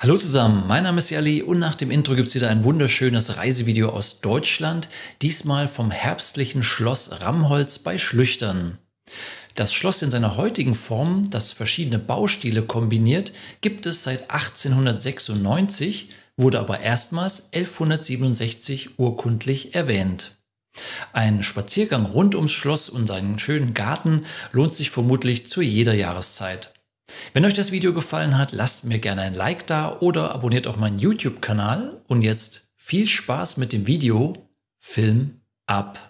Hallo zusammen, mein Name ist Jali und nach dem Intro gibt es wieder ein wunderschönes Reisevideo aus Deutschland, diesmal vom herbstlichen Schloss Ramholz bei Schlüchtern. Das Schloss in seiner heutigen Form, das verschiedene Baustile kombiniert, gibt es seit 1896, wurde aber erstmals 1167 urkundlich erwähnt. Ein Spaziergang rund ums Schloss und seinen schönen Garten lohnt sich vermutlich zu jeder Jahreszeit. Wenn euch das Video gefallen hat, lasst mir gerne ein Like da oder abonniert auch meinen YouTube-Kanal. Und jetzt viel Spaß mit dem Video. Film ab.